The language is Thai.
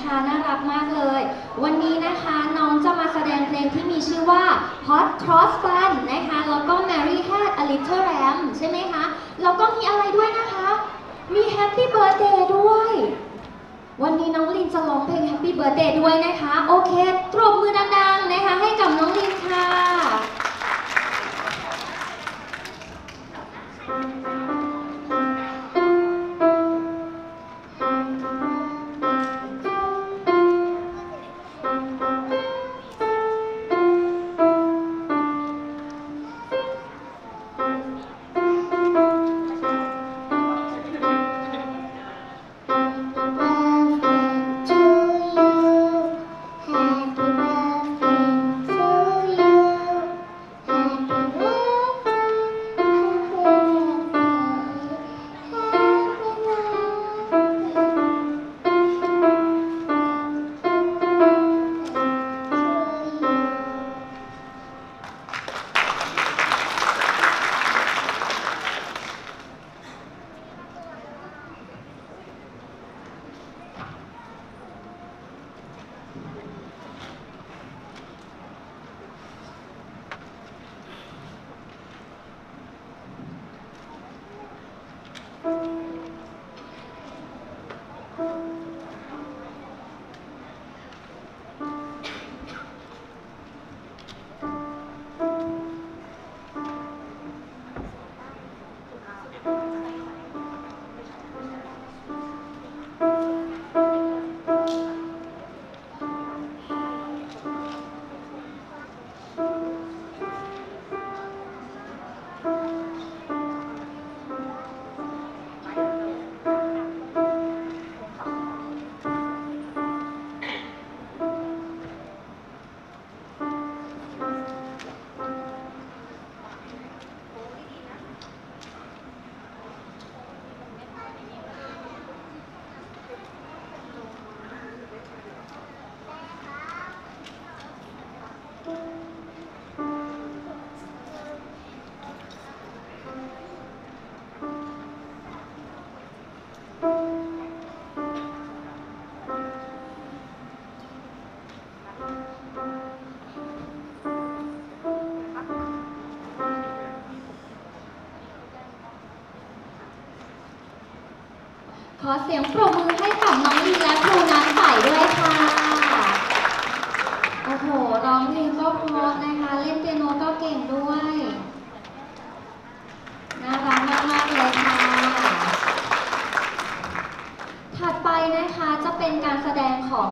นะคะน่ารักมากเลย วันนี้นะคะน้องจะมาแสดงเพลงที่มีชื่อว่า Hot Cross Bun นะคะแล้วก็ Mary Had a Little Lamb ใช่ไหมคะ แล้วก็มีอะไรด้วยนะคะ มี Happy Birthday ด้วย วันนี้น้องลินจะร้องเพลง Happy Birthday ด้วยนะคะ โอเคตรบมือดัง ขอเสียงปรบมือให้กับน้องลินและครูน้ำใสด้วยค่ะ โอ้โห ร้องเพลงก็เพราะนะคะ เล่นเปียโนก็เก่งด้วย